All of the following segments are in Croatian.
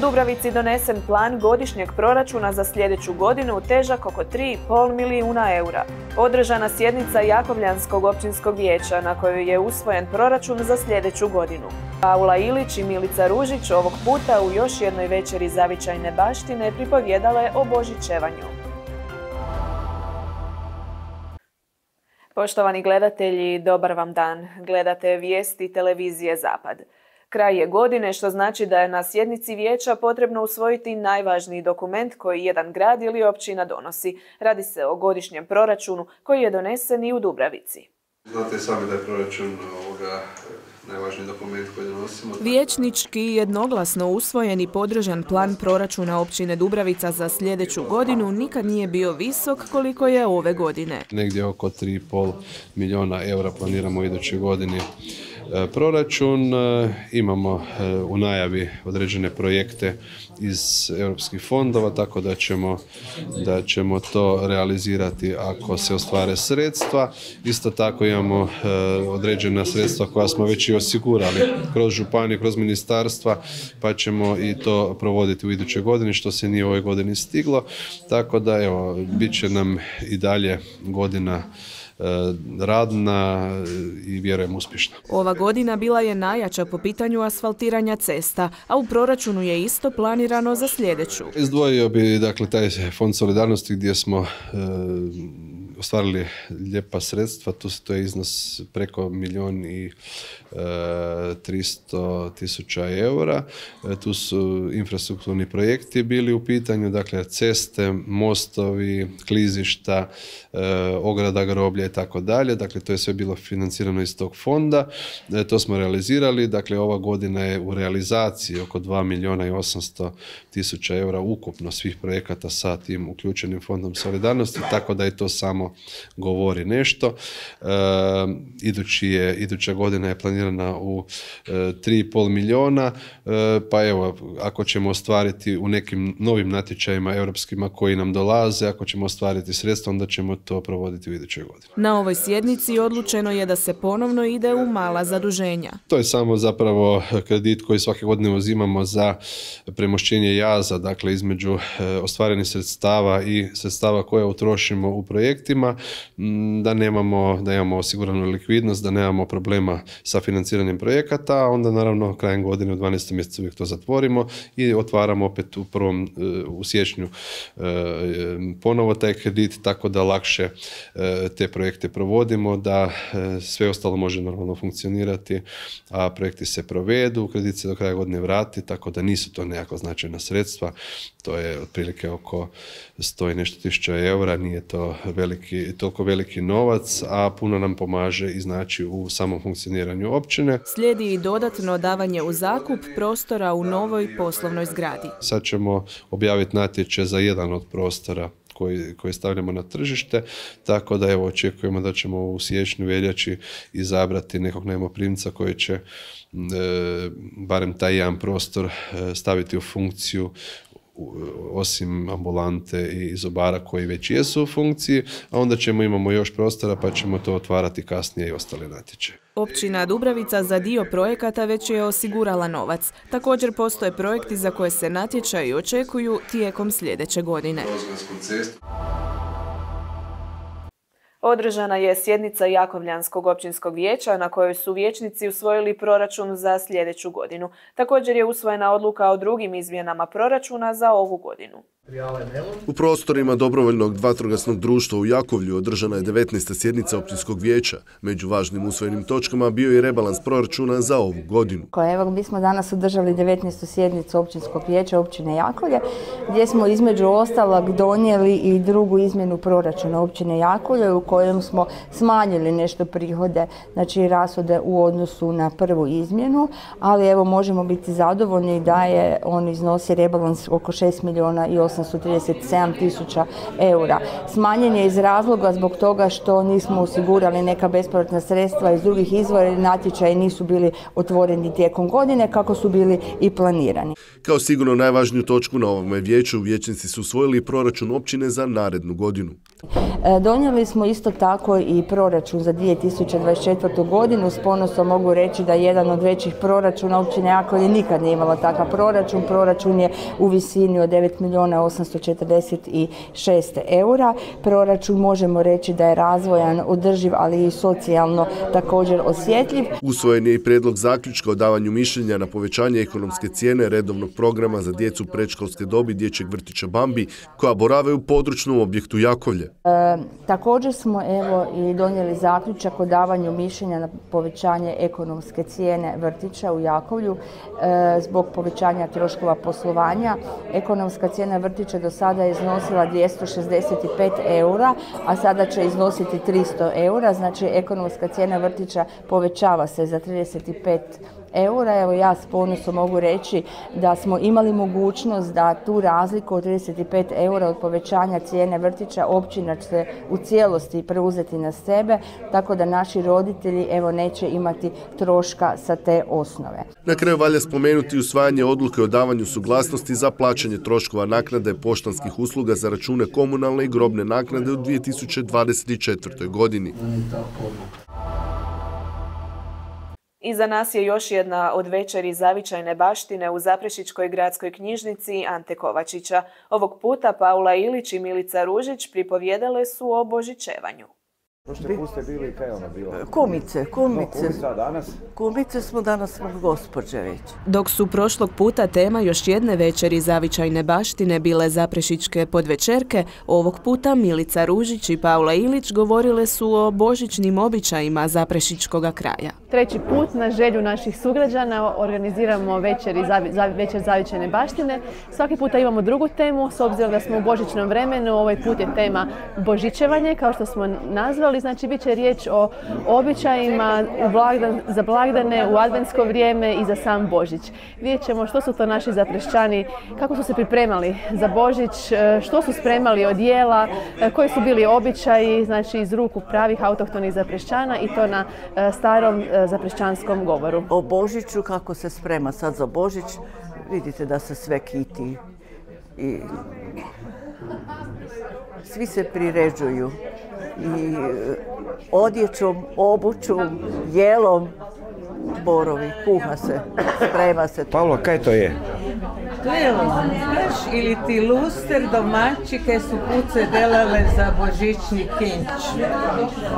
Dubravici donesen plan godišnjeg proračuna za sljedeću godinu težak oko 3,5 milijuna eura. Održana sjednica Jakovljanskog općinskog vijeća na kojoj je usvojen proračun za sljedeću godinu. Paula Ilić i Milica Ružić ovog puta u još jednoj večeri zavičajne baštine pripovjedale o Božićevanju. Poštovani gledatelji, dobar vam dan. Gledate vijesti televizije Zapad. Kraj je godine, što znači da je na sjednici vijeća potrebno usvojiti najvažniji dokument koji jedan grad ili općina donosi. Radi se o godišnjem proračunu koji je donesen i u Dubravici. Znate sami da je proračun ovoga najvažniji dokument koji donosimo. Vijećnički jednoglasno usvojen i podržan plan proračuna općine Dubravica za sljedeću godinu nikad nije bio visok koliko je ove godine. Negdje oko 3,5 milijuna eura planiramo u idućoj godini proračun. E, imamo e, u najavi određene projekte iz europskih fondova, tako da ćemo, da ćemo to realizirati ako se ostvare sredstva. Isto tako imamo određena sredstva koja smo već i osigurali kroz županije, kroz ministarstva, pa ćemo i to provoditi u idućoj godini, što se nije u ovoj godini stiglo. Tako da, evo, bit će nam i dalje godina E, radna i vjerujem uspješna. Ova godina bila je najjača po pitanju asfaltiranja cesta, a u proračunu je isto planirano za sljedeću. Izdvojio bi dakle taj fond solidarnosti gdje smo e, ostvarili lijepa sredstva, tu to je iznos preko milijun i e, tisuća eura. E, tu su infrastrukturni projekti bili u pitanju, dakle ceste, mostovi, klizišta, e, ograda groblja i tako dalje. Dakle, to je sve bilo financirano iz tog fonda. To smo realizirali. Dakle, ova godina je u realizaciji oko 2 milijuna i 800 tisuća eura ukupno svih projekata sa tim uključenim fondom solidarnosti, tako da je to samo govori nešto. E, idući je, iduća godina je planirana u e, 3,5 milijuna, e, pa evo, ako ćemo ostvariti u nekim novim natječajima europskima koji nam dolaze, ako ćemo ostvariti sredstva, onda ćemo to provoditi u idućoj godini. Na ovoj sjednici odlučeno je da se ponovno ide u mala zaduženja. To je samo zapravo kredit koji svake godine uzimamo za premošćenje jaza, dakle između e, ostvarenih sredstava i sredstava koje utrošimo u projektima, da nemamo, da imamo osiguranu likvidnost, da nemamo problema sa financiranjem projekata, onda naravno krajem godine u 12. mjesecu uvijek to zatvorimo i otvaramo opet u prvom, e, u siječnju e, ponovo taj kredit, tako da lakše te projekte provodimo, da sve ostalo može normalno funkcionirati, a projekti se provedu, kredit se do kraja godine vrati, tako da nisu to nekako značajna sredstva, to je otprilike oko 100 i nešto tisuća eura, nije to veliki, toliko veliki novac, a puno nam pomaže i znači u samom funkcioniranju općine. Slijedi i dodatno davanje u zakup prostora u novoj poslovnoj zgradi. Sad ćemo objaviti natječe za jedan od prostora koji, koji stavljamo na tržište, tako da evo očekujemo da ćemo u siječnju veljači izabrati nekog najmoprimca koji će e, barem taj jedan prostor e, staviti u funkciju osim ambulante i zobara koji već jesu u funkciji, a onda ćemo imamo još prostora pa ćemo to otvarati kasnije i ostale natječaje. Općina Dubravica za dio projekata već je osigurala novac. Također postoje projekti za koje se natječaji očekuju tijekom sljedeće godine. Održana je sjednica Jakovljanskog općinskog vijeća na kojoj su vijećnici usvojili proračun za sljedeću godinu. Također je usvojena odluka o drugim izmjenama proračuna za ovu godinu. U prostorima dobrovoljnog vatrogasnog društva u Jakovlju održana je 19. sjednica općinskog vijeća. Među važnim usvojenim točkama bio je rebalans proračuna za ovu godinu. Evo, mi smo danas održali 19. sjednicu općinskog vijeća općine Jakovlje, gdje smo između ostalog donijeli i drugu izmjenu proračuna općine Jakovlje u kojem smo smanjili nešto prihode, znači rashode u odnosu na prvu izmjenu, ali evo možemo biti zadovoljni da je on iznosi rebalans oko 6 milijuna i 8 837 tisuća eura. Smanjen je iz razloga zbog toga što nismo osigurali neka bespovratna sredstva iz drugih izvora i natječaji nisu bili otvoreni tijekom godine kako su bili i planirani. Kao sigurno najvažniju točku na ovome vijeću, vijećnici su usvojili proračun općine za narednu godinu. E, donijeli smo isto tako i proračun za 2024. godinu. S ponosom mogu reći da je jedan od većih proračuna općine Jakovlje nikad nije imala takav proračun. Proračun je u visini od 9 milijuna 846 eura. Proračun možemo reći da je razvojan, održiv, ali i socijalno također osjetljiv. Usvojen je i prijedlog zaključka o davanju mišljenja na povećanje ekonomske cijene redovnog programa za djecu predškolske dobi dječjeg vrtića Bambi koja borave u područnom objektu Jakovlje. E, također smo evo i donijeli zaključak o davanju mišljenja na povećanje ekonomske cijene vrtića u Jakovlju e, zbog povećanja troškova poslovanja. Ekonomska cijena vrtića do sada je iznosila 265 eura, a sada će iznositi 300 eura, znači ekonomska cijena vrtića povećava se za 35 eura. Evo ja s ponosom mogu reći da smo imali mogućnost da tu razliku od 35 eura od povećanja cijene vrtića općina će u cijelosti preuzeti na sebe, tako da naši roditelji evo neće imati troška sa te osnove. Na kraju valja spomenuti usvajanje odluke o davanju suglasnosti za plaćanje troškova naknade poštanskih usluga za račune komunalne i grobne naknade u 2024. godini. Iza nas je još jedna od večeri zavičajne baštine u Zaprešičkoj gradskoj knjižnici Ante Kovačića. Ovog puta Paula Ilić i Milica Ružić pripovjedale su o božićevanju. Prošle puste bili, kaj ono bilo? Kumice, kumice. No, danas? Kumice smo danas gospođe već. Dok su prošlog puta tema još jedne večeri zavičajne baštine bile zaprešičke podvečerke, ovog puta Milica Ružić i Paula Ilić govorile su o božićnim običajima zaprešičkog kraja. Treći put na želju naših sugrađana organiziramo večeri, večer zavičajne baštine. Svaki puta imamo drugu temu, s obzirom da smo u božićnom vremenu, ovaj put je tema božićevanje, kao što smo nazvali znači bit će riječ o običajima za blagdane, u adventsko vrijeme i za sam Božić. Vidjet ćemo što su to naši zaprešćani, kako su se pripremali za Božić, e, što su spremali od jela, e, koji su bili običaji, znači iz ruku pravih autohtonih zaprešćana i to na e, starom zaprešćanskom govoru. O Božiću, kako se sprema sad za Božić, vidite da se sve kiti i svi se priređuju i e, odjećom, obućom, jelom, borovi, kuha se, sprema se. Pavlo, kaj to je? To je luster ili ti luster domaćike su kuce delale za božićni kinč.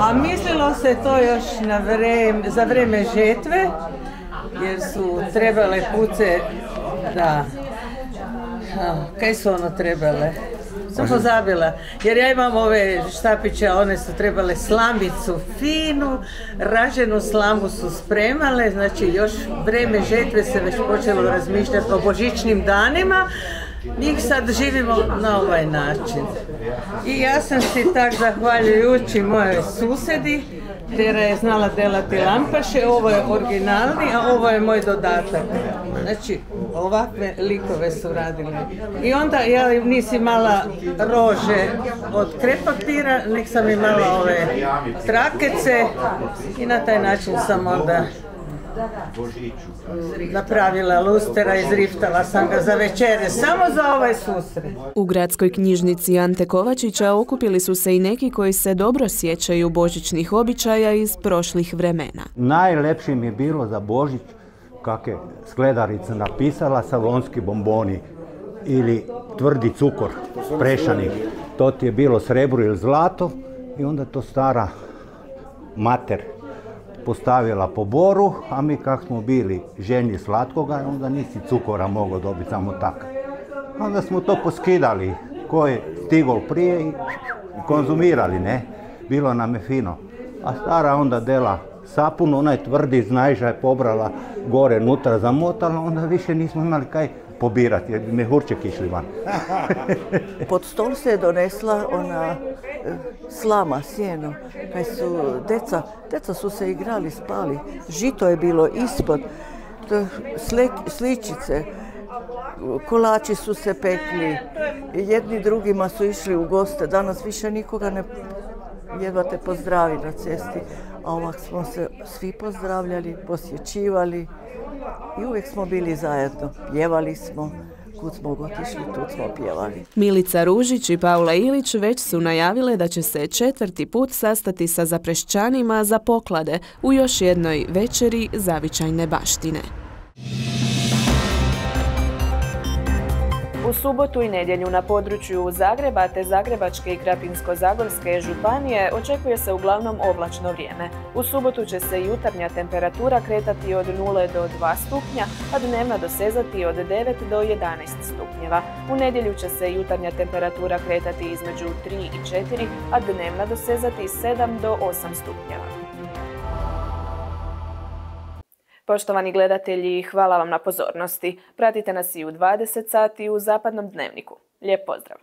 A mislilo se to još na vreme, za vreme žetve, jer su trebale kuce da... kaj su ono trebale? Sam pozabila. Jer ja imam ove štapiće, one su trebale slamicu finu, raženu slamu su spremale, znači još vreme žetve se već počelo razmišljati o božićnim danima, njih sad živimo na ovaj način. I ja sam si tak zahvaljujući moje susedi, Tera je znala delati lampaše, ovo je originalni, a ovo je moj dodatak. Znači, ovakve likove su radili. I onda ja nisi mala rože od krepapira, nek sam imala ove trakece i na taj način sam onda napravila lustera, izriftala sam ga za večere, samo za ovaj susret. U gradskoj knjižnici Ante Kovačića okupili su se i neki koji se dobro sjećaju božićnih običaja iz prošlih vremena. Najlepše mi je bilo za Božić kak je napisala savonski bomboni ili tvrdi cukor prešani. To ti je bilo srebro ili zlato i onda to stara mater postavila po boru, a mi kak smo bili ženi slatkoga, onda nisi cukora mogao dobiti samo tako. Onda smo to poskidali, ko je stigol prije i konzumirali, ne? Bilo nam je fino. A stara onda dela sapun, onaj tvrdi znajža je pobrala gore nutra zamotala, onda više nismo imali kaj pobirati, jer bi mehurček išli van. Pod stol se je donesla ona e, slama, sjeno, pa su deca, deca su se igrali, spali, žito je bilo ispod, sličice, kolači su se pekli, jedni drugima su išli u goste, danas više nikoga ne jedva te pozdravi na cesti, a ovak smo se svi pozdravljali, posjećivali i uvijek smo bili zajedno. Pjevali smo, kud smo otišli, tu smo pjevali. Milica Ružić i Paula Ilić već su najavile da će se četvrti put sastati sa zaprešćanima za poklade u još jednoj večeri zavičajne baštine. U subotu i nedjelju na području Zagreba te Zagrebačke i Krapinsko-Zagorske županije očekuje se uglavnom oblačno vrijeme. U subotu će se jutarnja temperatura kretati od 0 do 2 stupnja, a dnevna dosezati od 9 do 11 stupnjeva. U nedjelju će se jutarnja temperatura kretati između 3 i 4, a dnevna dosezati 7 do 8 stupnjeva. Poštovani gledatelji, hvala vam na pozornosti. Pratite nas i u 20 sati u Zapadnom dnevniku. Lijep pozdrav!